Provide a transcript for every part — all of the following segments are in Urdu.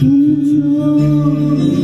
不重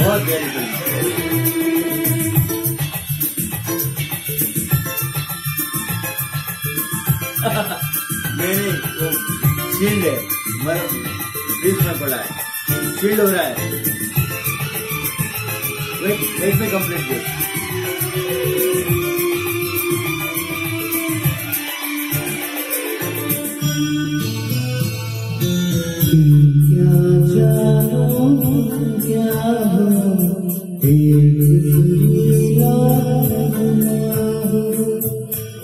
بہت پیاری فلم میں نے وہ ہے میں بیچ میں پڑا ہے۔ فیلڈ ہو رہا ہے۔ ویٹ ویٹ میں کمپلیٹ کیا۔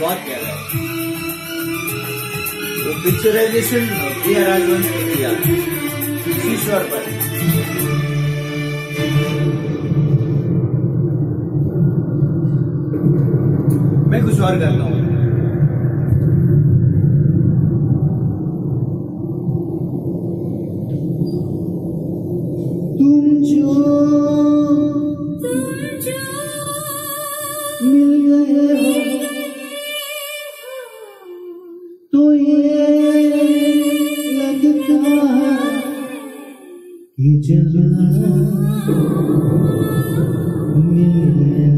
بہت کہہ ہے۔ وہ پکچرائزیشن بی آر کیا ایشور پر۔ میں کچھ اور کرتا ہوں۔ تم جو مل گئے تو یہ لگتا مل گیا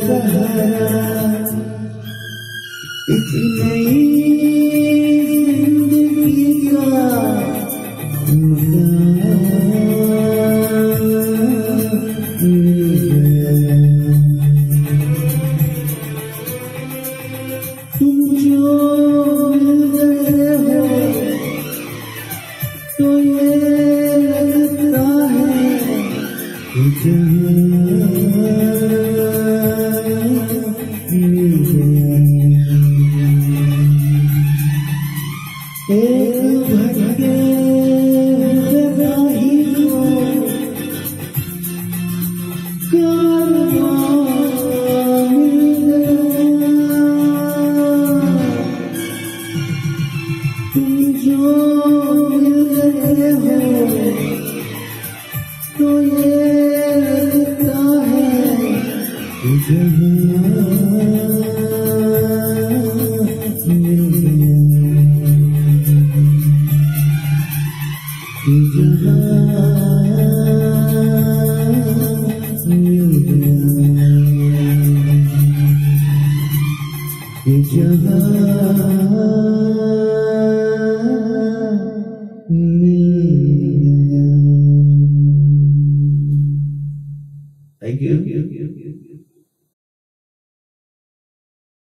سہرا اتنی Is your love me? I give you.